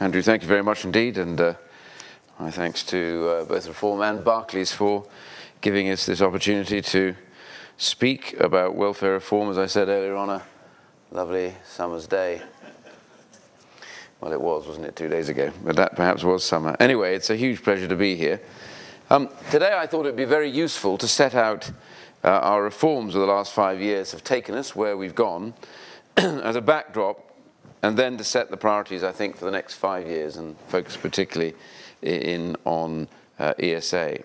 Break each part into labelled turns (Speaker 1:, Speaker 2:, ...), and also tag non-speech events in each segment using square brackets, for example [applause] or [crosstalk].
Speaker 1: Andrew, thank you very much indeed, and uh, my thanks to uh, both Reform and Barclays for giving us this opportunity to speak about welfare reform, as I said earlier on a lovely summer's day. Well, it was, wasn't it, two days ago? But that perhaps was summer. Anyway, it's a huge pleasure to be here. Um, today I thought it would be very useful to set out uh, our reforms of the last five years have taken us, where we've gone, [clears throat] as a backdrop, and then to set the priorities, I think, for the next five years and focus particularly in on uh, ESA.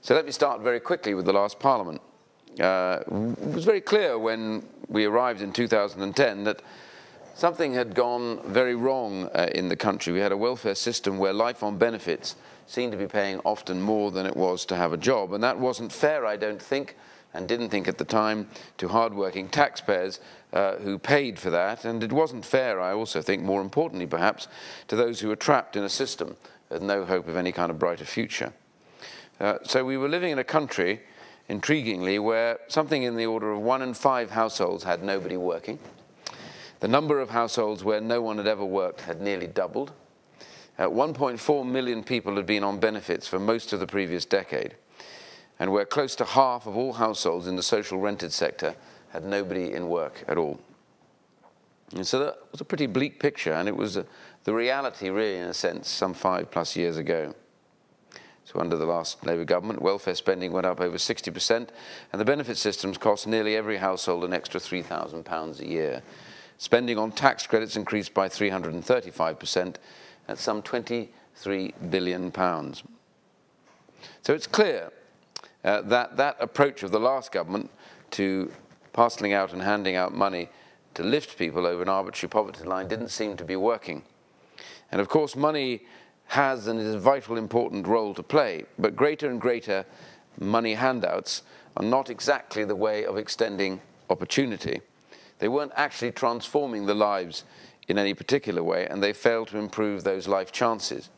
Speaker 1: So let me start very quickly with the last Parliament. Uh, it was very clear when we arrived in 2010 that something had gone very wrong uh, in the country. We had a welfare system where life on benefits seemed to be paying often more than it was to have a job. And that wasn't fair, I don't think, and didn't think at the time, to hardworking taxpayers uh, who paid for that. And it wasn't fair, I also think, more importantly perhaps, to those who were trapped in a system with no hope of any kind of brighter future. Uh, so we were living in a country, intriguingly, where something in the order of one in five households had nobody working. The number of households where no one had ever worked had nearly doubled. Uh, 1.4 million people had been on benefits for most of the previous decade and where close to half of all households in the social rented sector had nobody in work at all. And so that was a pretty bleak picture, and it was a, the reality, really, in a sense, some five plus years ago. So under the last Labour government, welfare spending went up over 60%, and the benefit systems cost nearly every household an extra £3,000 a year. Spending on tax credits increased by 335%, at some £23 billion. So it's clear uh, that that approach of the last government to parceling out and handing out money to lift people over an arbitrary poverty line didn't seem to be working. And of course, money has and is a vital important role to play, but greater and greater money handouts are not exactly the way of extending opportunity. They weren't actually transforming the lives in any particular way, and they failed to improve those life chances.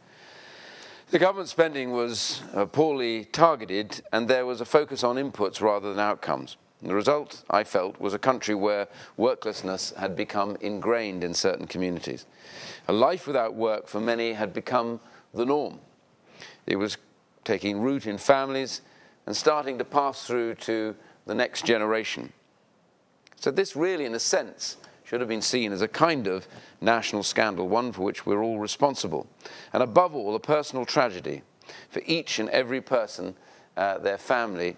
Speaker 1: The government spending was uh, poorly targeted, and there was a focus on inputs rather than outcomes. And the result, I felt, was a country where worklessness had become ingrained in certain communities. A life without work for many had become the norm. It was taking root in families and starting to pass through to the next generation. So this really, in a sense, should have been seen as a kind of national scandal, one for which we're all responsible. And above all, a personal tragedy for each and every person, uh, their family,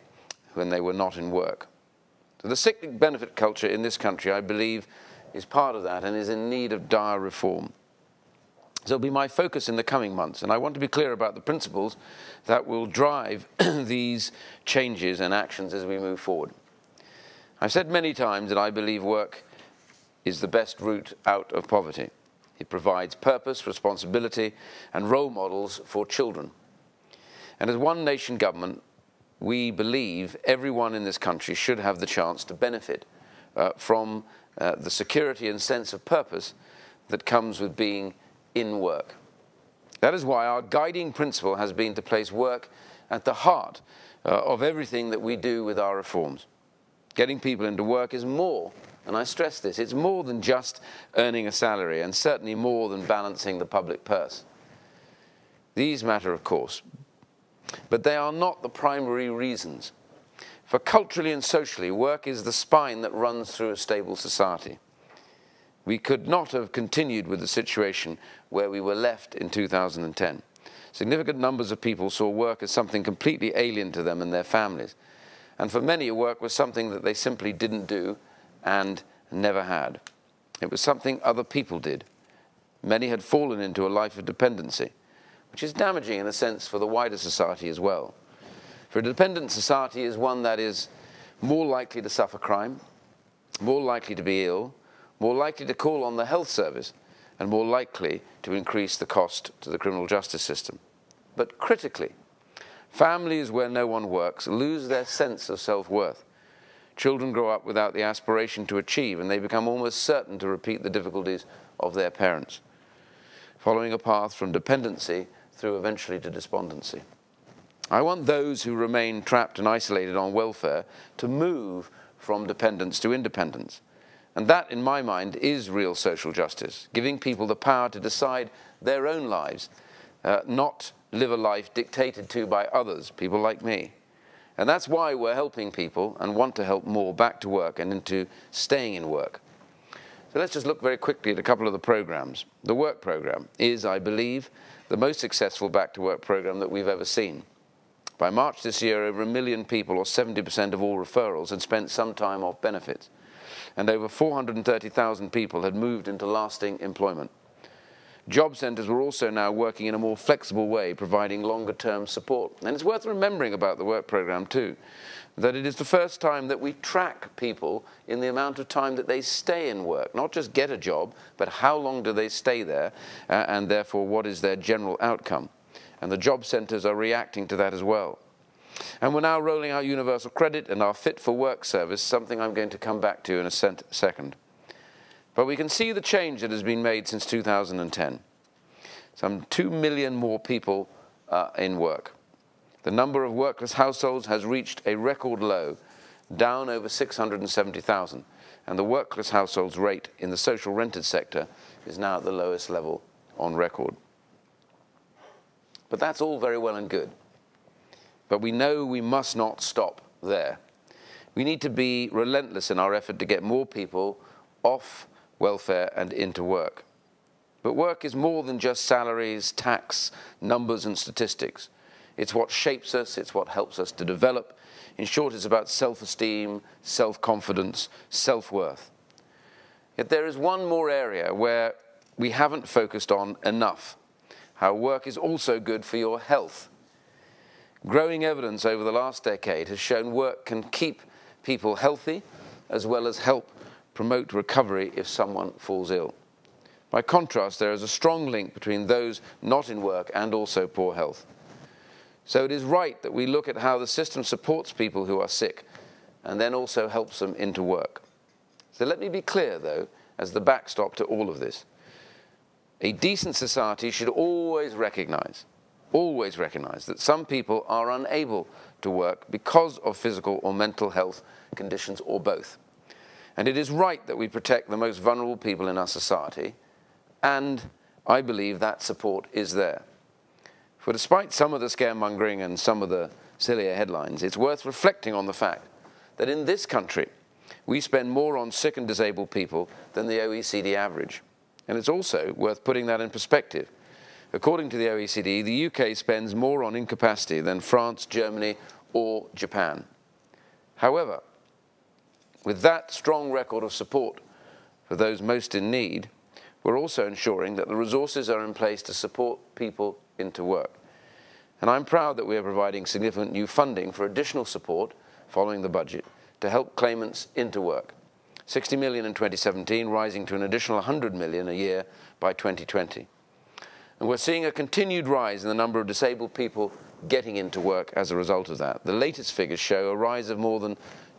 Speaker 1: when they were not in work. So the cyclic benefit culture in this country, I believe, is part of that and is in need of dire reform. So it'll be my focus in the coming months, and I want to be clear about the principles that will drive [clears throat] these changes and actions as we move forward. I've said many times that I believe work is the best route out of poverty. It provides purpose, responsibility, and role models for children. And as one nation government, we believe everyone in this country should have the chance to benefit uh, from uh, the security and sense of purpose that comes with being in work. That is why our guiding principle has been to place work at the heart uh, of everything that we do with our reforms. Getting people into work is more and I stress this, it's more than just earning a salary and certainly more than balancing the public purse. These matter, of course, but they are not the primary reasons. For culturally and socially, work is the spine that runs through a stable society. We could not have continued with the situation where we were left in 2010. Significant numbers of people saw work as something completely alien to them and their families. And for many, work was something that they simply didn't do and never had. It was something other people did. Many had fallen into a life of dependency, which is damaging in a sense for the wider society as well. For a dependent society is one that is more likely to suffer crime, more likely to be ill, more likely to call on the health service, and more likely to increase the cost to the criminal justice system. But critically, families where no one works lose their sense of self-worth. Children grow up without the aspiration to achieve, and they become almost certain to repeat the difficulties of their parents, following a path from dependency through eventually to despondency. I want those who remain trapped and isolated on welfare to move from dependence to independence. And that, in my mind, is real social justice, giving people the power to decide their own lives, uh, not live a life dictated to by others, people like me. And that's why we're helping people and want to help more back to work and into staying in work. So let's just look very quickly at a couple of the programs. The work program is, I believe, the most successful back to work program that we've ever seen. By March this year, over a million people, or 70% of all referrals, had spent some time off benefits. And over 430,000 people had moved into lasting employment. Job centres were also now working in a more flexible way, providing longer term support. And it's worth remembering about the work programme too, that it is the first time that we track people in the amount of time that they stay in work, not just get a job, but how long do they stay there, uh, and therefore what is their general outcome. And the job centres are reacting to that as well. And we're now rolling out universal credit and our fit for work service, something I'm going to come back to in a second. But we can see the change that has been made since 2010. Some 2 million more people uh, in work. The number of workless households has reached a record low, down over 670,000. And the workless households rate in the social rented sector is now at the lowest level on record. But that's all very well and good. But we know we must not stop there. We need to be relentless in our effort to get more people off welfare and into work. But work is more than just salaries, tax, numbers and statistics. It's what shapes us, it's what helps us to develop. In short, it's about self-esteem, self-confidence, self-worth. Yet there is one more area where we haven't focused on enough, how work is also good for your health. Growing evidence over the last decade has shown work can keep people healthy as well as help promote recovery if someone falls ill. By contrast, there is a strong link between those not in work and also poor health. So it is right that we look at how the system supports people who are sick and then also helps them into work. So let me be clear, though, as the backstop to all of this. A decent society should always recognize, always recognize that some people are unable to work because of physical or mental health conditions or both. And it is right that we protect the most vulnerable people in our society, and I believe that support is there. For despite some of the scaremongering and some of the sillier headlines, it's worth reflecting on the fact that in this country, we spend more on sick and disabled people than the OECD average. And it's also worth putting that in perspective. According to the OECD, the UK spends more on incapacity than France, Germany, or Japan. However, with that strong record of support for those most in need, we're also ensuring that the resources are in place to support people into work. And I'm proud that we are providing significant new funding for additional support following the budget to help claimants into work. 60 million in 2017, rising to an additional 100 million a year by 2020. And we're seeing a continued rise in the number of disabled people getting into work as a result of that. The latest figures show a rise of more than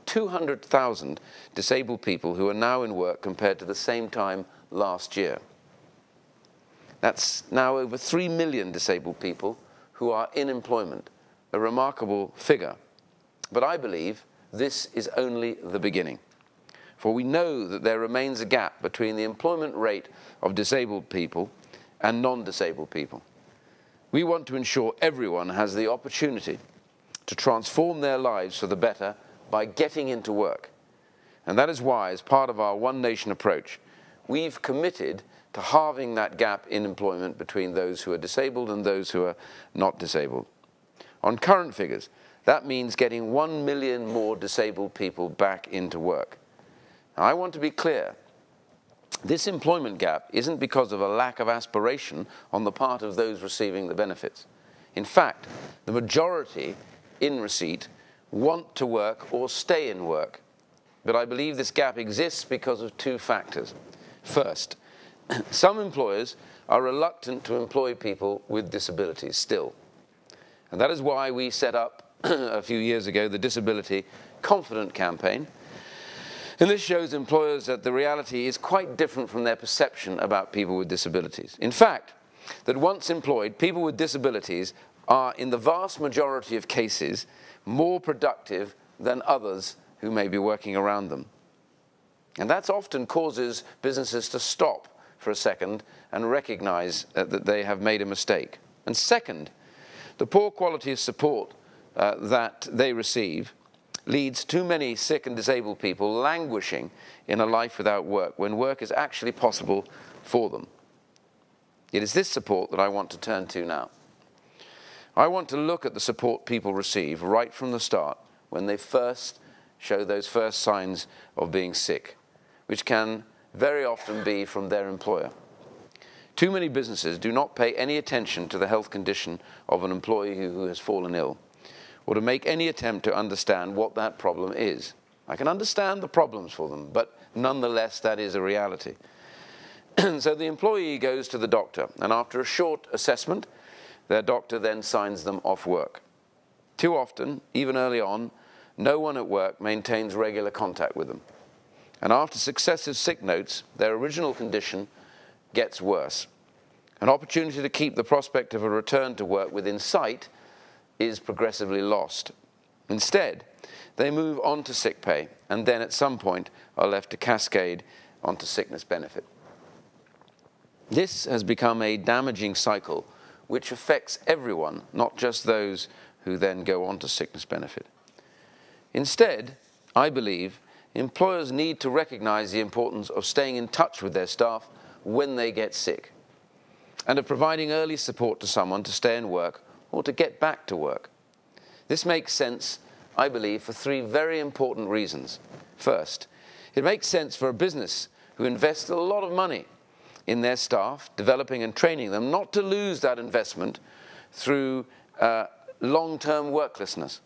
Speaker 1: 200,000 disabled people who are now in work compared to the same time last year. That's now over 3 million disabled people who are in employment, a remarkable figure. But I believe this is only the beginning. For we know that there remains a gap between the employment rate of disabled people and non-disabled people. We want to ensure everyone has the opportunity to transform their lives for the better by getting into work. And that is why, as part of our One Nation approach, we've committed to halving that gap in employment between those who are disabled and those who are not disabled. On current figures, that means getting one million more disabled people back into work. Now, I want to be clear. This employment gap isn't because of a lack of aspiration on the part of those receiving the benefits. In fact, the majority in receipt want to work or stay in work. But I believe this gap exists because of two factors. First, [clears throat] some employers are reluctant to employ people with disabilities still. And that is why we set up [clears throat] a few years ago the Disability Confident campaign. And this shows employers that the reality is quite different from their perception about people with disabilities. In fact, that once employed, people with disabilities are, in the vast majority of cases, more productive than others who may be working around them. And that often causes businesses to stop for a second and recognize uh, that they have made a mistake. And second, the poor quality of support uh, that they receive leads too many sick and disabled people languishing in a life without work when work is actually possible for them. It is this support that I want to turn to now. I want to look at the support people receive right from the start when they first show those first signs of being sick, which can very often be from their employer. Too many businesses do not pay any attention to the health condition of an employee who has fallen ill, or to make any attempt to understand what that problem is. I can understand the problems for them, but nonetheless, that is a reality. [clears throat] so the employee goes to the doctor, and after a short assessment, their doctor then signs them off work. Too often, even early on, no one at work maintains regular contact with them. And after successive sick notes, their original condition gets worse. An opportunity to keep the prospect of a return to work within sight is progressively lost. Instead, they move on to sick pay and then at some point are left to cascade onto sickness benefit. This has become a damaging cycle which affects everyone, not just those who then go on to sickness benefit. Instead, I believe employers need to recognize the importance of staying in touch with their staff when they get sick and of providing early support to someone to stay in work or to get back to work. This makes sense, I believe, for three very important reasons. First, it makes sense for a business who invests a lot of money in their staff, developing and training them, not to lose that investment through uh, long-term worklessness.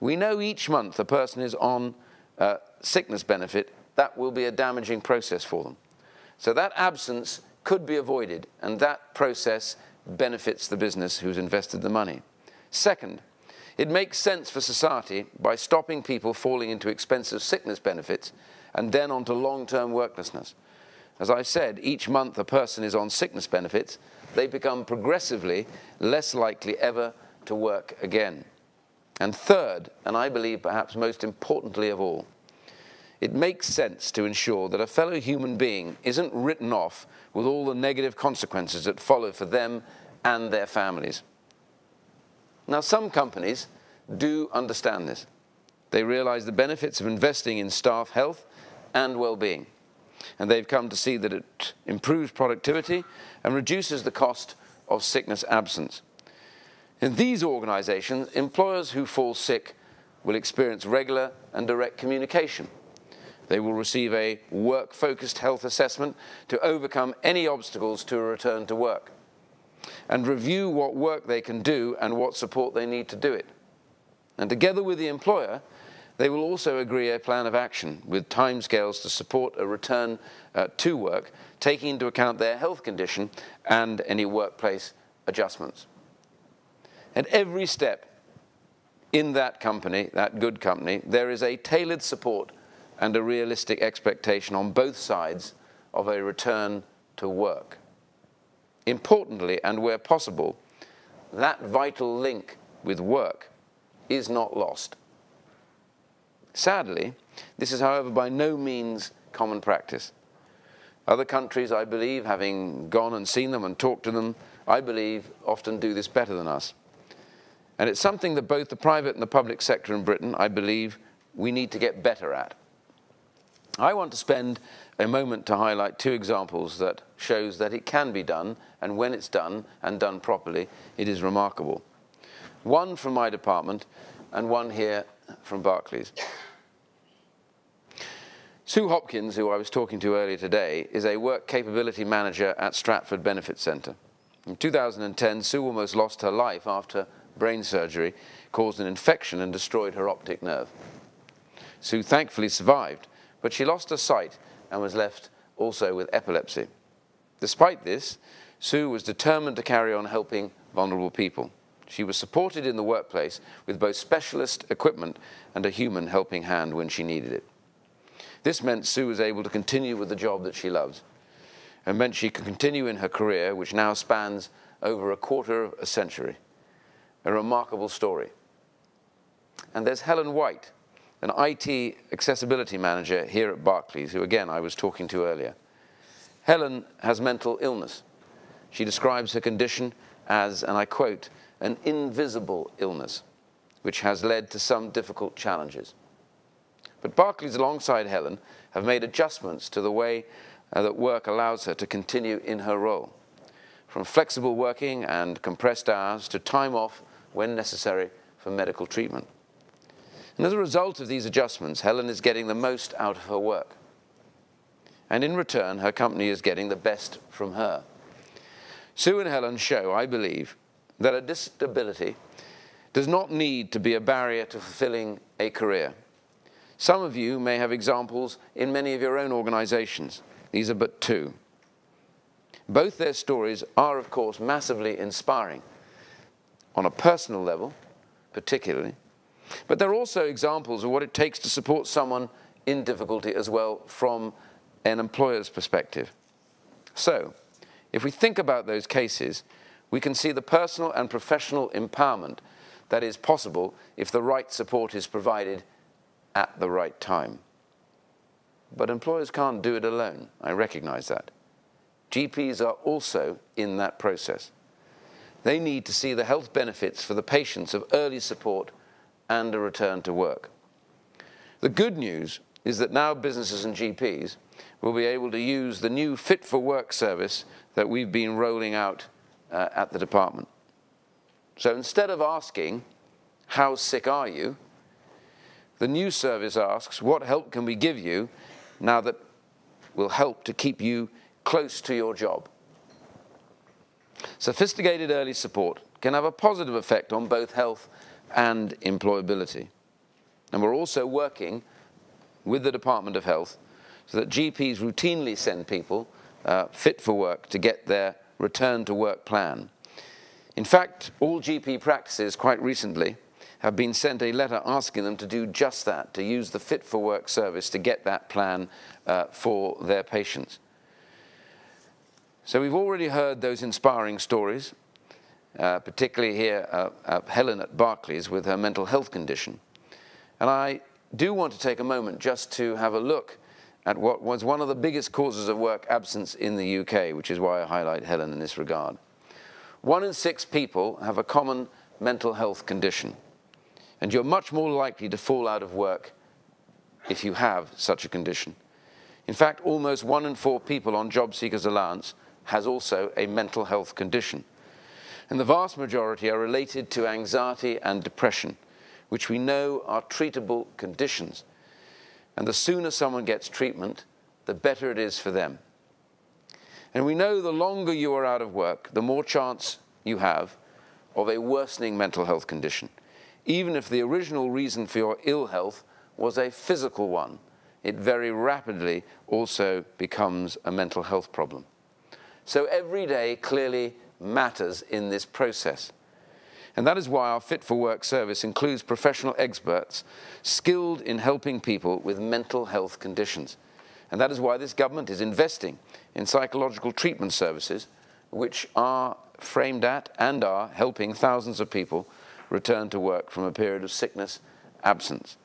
Speaker 1: We know each month a person is on uh, sickness benefit, that will be a damaging process for them. So that absence could be avoided, and that process benefits the business who's invested the money. Second, it makes sense for society by stopping people falling into expensive sickness benefits and then onto long-term worklessness. As I said, each month a person is on sickness benefits, they become progressively less likely ever to work again. And third, and I believe perhaps most importantly of all, it makes sense to ensure that a fellow human being isn't written off with all the negative consequences that follow for them and their families. Now, some companies do understand this. They realize the benefits of investing in staff health and well-being. And they've come to see that it improves productivity and reduces the cost of sickness absence. In these organizations, employers who fall sick will experience regular and direct communication they will receive a work-focused health assessment to overcome any obstacles to a return to work and review what work they can do and what support they need to do it. And together with the employer, they will also agree a plan of action with timescales to support a return uh, to work, taking into account their health condition and any workplace adjustments. At every step in that company, that good company, there is a tailored support and a realistic expectation on both sides of a return to work. Importantly, and where possible, that vital link with work is not lost. Sadly, this is, however, by no means common practice. Other countries, I believe, having gone and seen them and talked to them, I believe often do this better than us. And it's something that both the private and the public sector in Britain, I believe, we need to get better at. I want to spend a moment to highlight two examples that shows that it can be done, and when it's done, and done properly, it is remarkable. One from my department, and one here from Barclays. Sue Hopkins, who I was talking to earlier today, is a work capability manager at Stratford Benefit Centre. In 2010, Sue almost lost her life after brain surgery caused an infection and destroyed her optic nerve. Sue thankfully survived, but she lost her sight and was left also with epilepsy. Despite this, Sue was determined to carry on helping vulnerable people. She was supported in the workplace with both specialist equipment and a human helping hand when she needed it. This meant Sue was able to continue with the job that she loves and meant she could continue in her career, which now spans over a quarter of a century. A remarkable story. And there's Helen White, an IT accessibility manager here at Barclays, who again I was talking to earlier. Helen has mental illness. She describes her condition as, and I quote, an invisible illness, which has led to some difficult challenges. But Barclays, alongside Helen, have made adjustments to the way uh, that work allows her to continue in her role, from flexible working and compressed hours to time off when necessary for medical treatment. And as a result of these adjustments, Helen is getting the most out of her work. And in return, her company is getting the best from her. Sue and Helen show, I believe, that a disability does not need to be a barrier to fulfilling a career. Some of you may have examples in many of your own organizations. These are but two. Both their stories are, of course, massively inspiring on a personal level, particularly, but they're also examples of what it takes to support someone in difficulty as well from an employer's perspective. So, if we think about those cases, we can see the personal and professional empowerment that is possible if the right support is provided at the right time. But employers can't do it alone. I recognize that. GPs are also in that process. They need to see the health benefits for the patients of early support and a return to work. The good news is that now businesses and GPs will be able to use the new Fit for Work service that we've been rolling out uh, at the department. So instead of asking, how sick are you? The news service asks, what help can we give you now that will help to keep you close to your job? Sophisticated early support can have a positive effect on both health and employability. And we're also working with the Department of Health so that GPs routinely send people uh, fit for work to get their return to work plan. In fact, all GP practices quite recently have been sent a letter asking them to do just that, to use the Fit for Work service to get that plan uh, for their patients. So we've already heard those inspiring stories uh, particularly here uh, uh, Helen at Barclays with her mental health condition. And I do want to take a moment just to have a look at what was one of the biggest causes of work absence in the UK, which is why I highlight Helen in this regard. One in six people have a common mental health condition, and you're much more likely to fall out of work if you have such a condition. In fact, almost one in four people on job seekers allowance has also a mental health condition and the vast majority are related to anxiety and depression, which we know are treatable conditions. And the sooner someone gets treatment, the better it is for them. And we know the longer you are out of work, the more chance you have of a worsening mental health condition. Even if the original reason for your ill health was a physical one, it very rapidly also becomes a mental health problem. So every day clearly matters in this process. And that is why our Fit for Work service includes professional experts skilled in helping people with mental health conditions. And that is why this government is investing in psychological treatment services, which are framed at and are helping thousands of people return to work from a period of sickness, absence.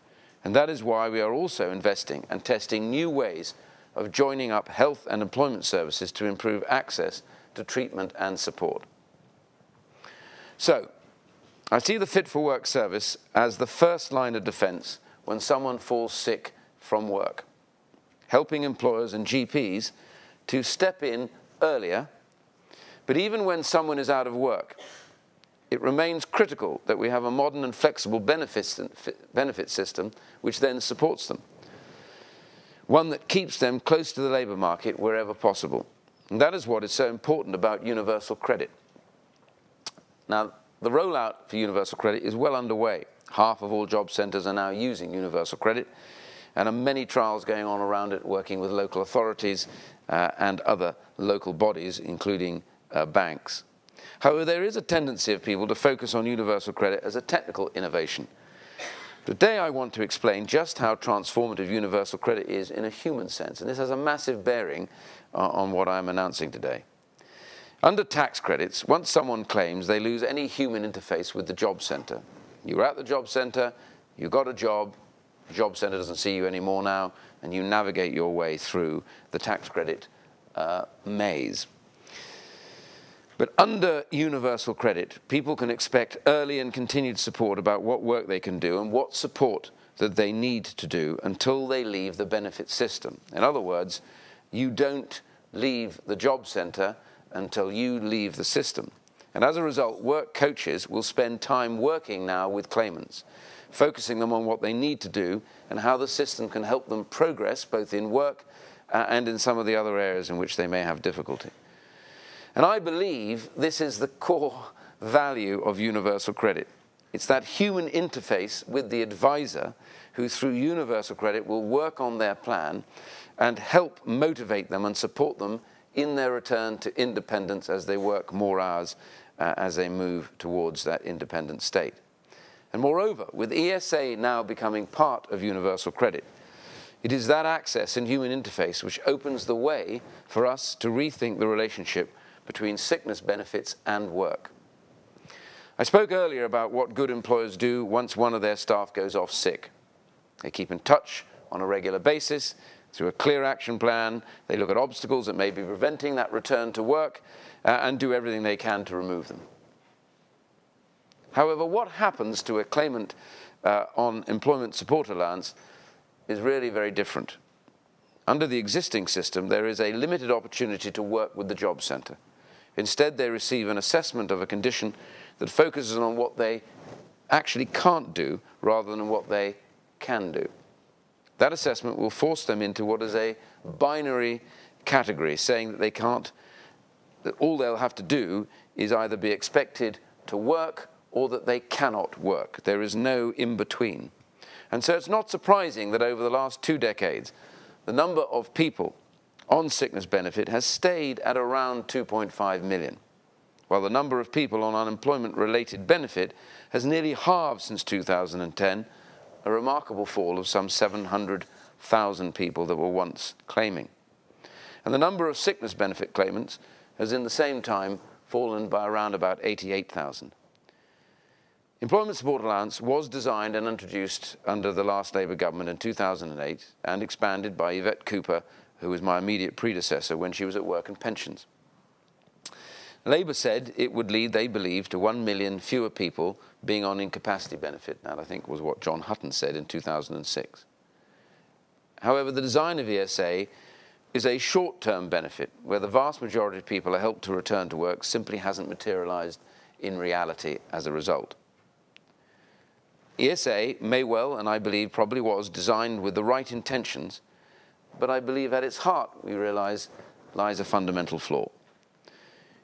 Speaker 1: And that is why we are also investing and testing new ways of joining up health and employment services to improve access to treatment and support. So, I see the Fit for Work service as the first line of defense when someone falls sick from work, helping employers and GPs to step in earlier. But even when someone is out of work, it remains critical that we have a modern and flexible benefit system which then supports them. One that keeps them close to the labour market wherever possible. And that is what is so important about universal credit. Now, the rollout for universal credit is well underway. Half of all job centres are now using universal credit, and are many trials going on around it, working with local authorities uh, and other local bodies, including uh, banks. However, there is a tendency of people to focus on universal credit as a technical innovation. Today I want to explain just how transformative universal credit is in a human sense, and this has a massive bearing uh, on what I'm announcing today. Under tax credits, once someone claims, they lose any human interface with the job center. You're at the job center, you got a job, The job centre doesn't see you anymore now, and you navigate your way through the tax credit uh, maze. But under universal credit, people can expect early and continued support about what work they can do and what support that they need to do until they leave the benefit system. In other words, you don't leave the job centre until you leave the system. And as a result, work coaches will spend time working now with claimants, focusing them on what they need to do and how the system can help them progress both in work uh, and in some of the other areas in which they may have difficulty. And I believe this is the core value of universal credit. It's that human interface with the advisor who through universal credit will work on their plan and help motivate them and support them in their return to independence as they work more hours uh, as they move towards that independent state. And moreover, with ESA now becoming part of universal credit, it is that access and human interface which opens the way for us to rethink the relationship between sickness benefits and work. I spoke earlier about what good employers do once one of their staff goes off sick. They keep in touch on a regular basis through a clear action plan. They look at obstacles that may be preventing that return to work uh, and do everything they can to remove them. However, what happens to a claimant uh, on employment support allowance is really very different. Under the existing system, there is a limited opportunity to work with the job centre. Instead, they receive an assessment of a condition that focuses on what they actually can't do rather than what they can do. That assessment will force them into what is a binary category, saying that they can't, that all they'll have to do is either be expected to work or that they cannot work. There is no in between. And so it's not surprising that over the last two decades, the number of people on sickness benefit has stayed at around 2.5 million, while the number of people on unemployment-related benefit has nearly halved since 2010, a remarkable fall of some 700,000 people that were once claiming. And the number of sickness benefit claimants has in the same time fallen by around about 88,000. Employment Support Allowance was designed and introduced under the last Labour government in 2008 and expanded by Yvette Cooper who was my immediate predecessor when she was at work and pensions. Labour said it would lead, they believe, to one million fewer people being on incapacity benefit. That, I think, was what John Hutton said in 2006. However, the design of ESA is a short-term benefit where the vast majority of people are helped to return to work simply hasn't materialized in reality as a result. ESA may well, and I believe probably was, designed with the right intentions but I believe at its heart, we realize, lies a fundamental flaw.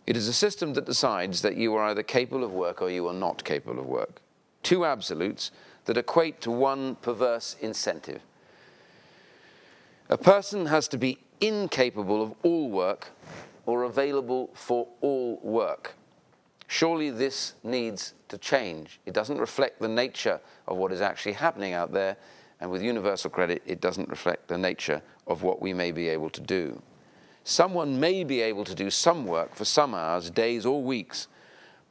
Speaker 1: It is a system that decides that you are either capable of work or you are not capable of work. Two absolutes that equate to one perverse incentive. A person has to be incapable of all work or available for all work. Surely this needs to change. It doesn't reflect the nature of what is actually happening out there and with universal credit, it doesn't reflect the nature of what we may be able to do. Someone may be able to do some work for some hours, days, or weeks,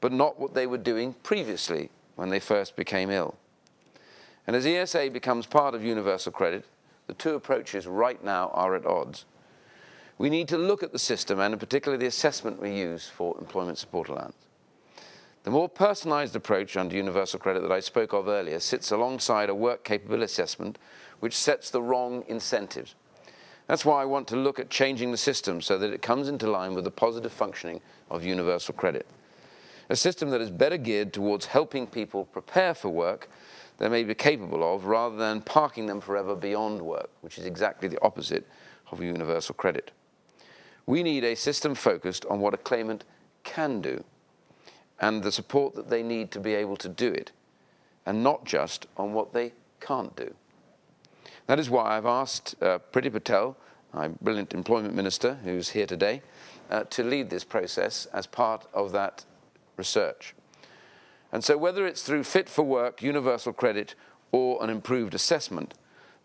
Speaker 1: but not what they were doing previously when they first became ill. And as ESA becomes part of universal credit, the two approaches right now are at odds. We need to look at the system and in particular the assessment we use for employment support allowance. The more personalized approach under universal credit that I spoke of earlier sits alongside a work capability assessment which sets the wrong incentives. That's why I want to look at changing the system so that it comes into line with the positive functioning of universal credit. A system that is better geared towards helping people prepare for work they may be capable of rather than parking them forever beyond work, which is exactly the opposite of universal credit. We need a system focused on what a claimant can do and the support that they need to be able to do it, and not just on what they can't do. That is why I've asked uh, Priti Patel, my brilliant employment minister, who's here today, uh, to lead this process as part of that research. And so whether it's through fit for work, universal credit, or an improved assessment,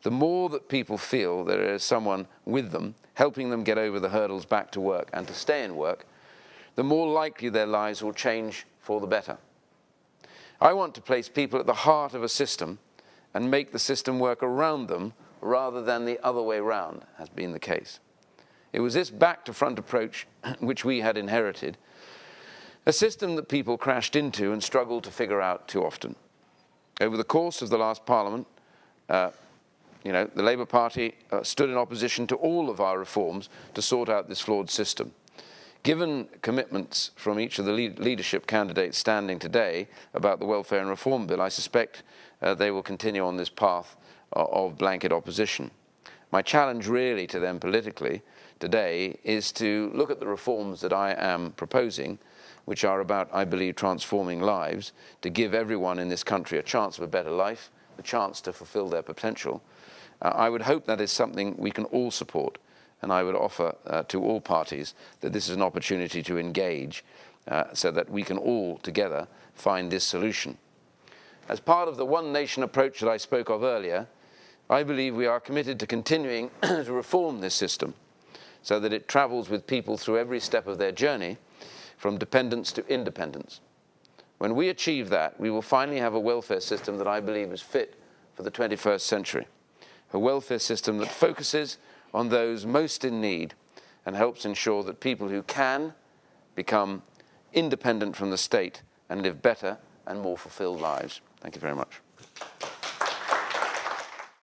Speaker 1: the more that people feel there is someone with them, helping them get over the hurdles back to work and to stay in work, the more likely their lives will change for the better. I want to place people at the heart of a system and make the system work around them rather than the other way round has been the case. It was this back to front approach [clears throat] which we had inherited, a system that people crashed into and struggled to figure out too often. Over the course of the last parliament, uh, you know, the Labour Party uh, stood in opposition to all of our reforms to sort out this flawed system. Given commitments from each of the lead leadership candidates standing today about the Welfare and Reform Bill, I suspect uh, they will continue on this path uh, of blanket opposition. My challenge really to them politically today is to look at the reforms that I am proposing, which are about, I believe, transforming lives, to give everyone in this country a chance of a better life, a chance to fulfill their potential. Uh, I would hope that is something we can all support and I would offer uh, to all parties that this is an opportunity to engage uh, so that we can all together find this solution. As part of the one nation approach that I spoke of earlier, I believe we are committed to continuing [clears throat] to reform this system so that it travels with people through every step of their journey from dependence to independence. When we achieve that, we will finally have a welfare system that I believe is fit for the 21st century, a welfare system that focuses on those most in need and helps ensure that people who can become independent from the state and live better and more fulfilled lives. Thank you very much.